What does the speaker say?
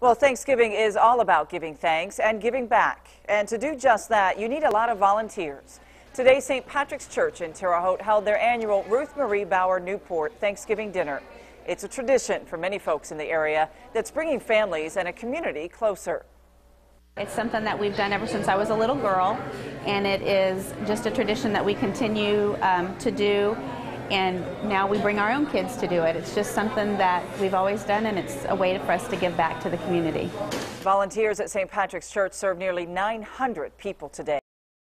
Well, Thanksgiving is all about giving thanks and giving back. And to do just that, you need a lot of volunteers. Today, St. Patrick's Church in Terre Haute held their annual Ruth Marie Bauer Newport Thanksgiving dinner. It's a tradition for many folks in the area that's bringing families and a community closer. It's something that we've done ever since I was a little girl, and it is just a tradition that we continue um, to do. And now we bring our own kids to do it. It's just something that we've always done, and it's a way for us to give back to the community. Volunteers at St. Patrick's Church served nearly 900 people today.